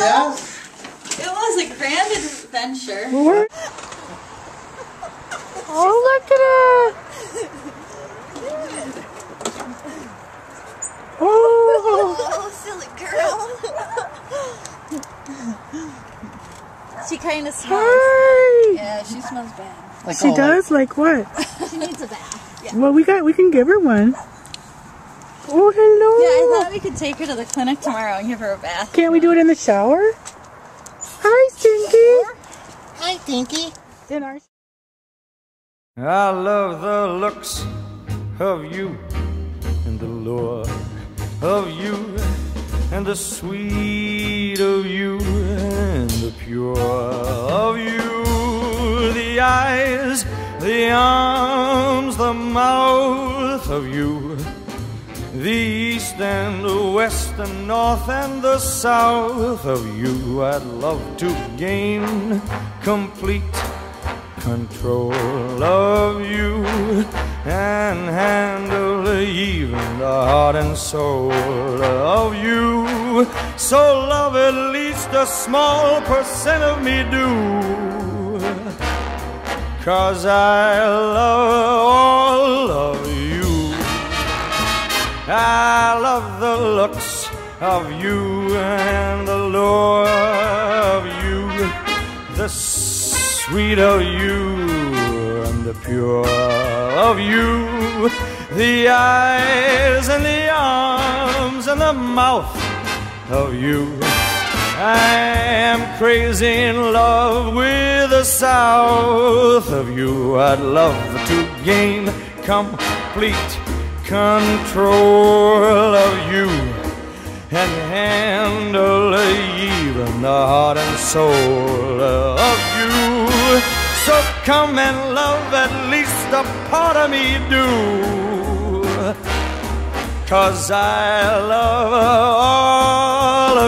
yes? It was a grand adventure. What? Oh, look at her! Oh, Oh, silly girl. she kind of smells. hi! Yeah, she smells bad. Like She all does like what? She needs a bath. Yeah. Well, we got we can give her one. Oh, hello. Yeah, I thought we could take her to the clinic tomorrow and give her a bath. Can't we do it in the shower? Hi, Stinky. Hi, Stinky. In our I love the looks of you and the lure of you and the sweet of you and the pure of you, the eyes, the arms, the mouth of you. The east and the west and north and the south of you, I'd love to gain complete control of you and handle even the heart and soul of you. So love at least a small percent of me do. Cause I love I love the looks of you and the lure of you, the sweet of you and the pure of you, the eyes and the arms and the mouth of you. I am crazy in love with the south of you. I'd love to gain complete control of you and handle even the heart and soul of you. So come and love at least a part of me do. Cause I love all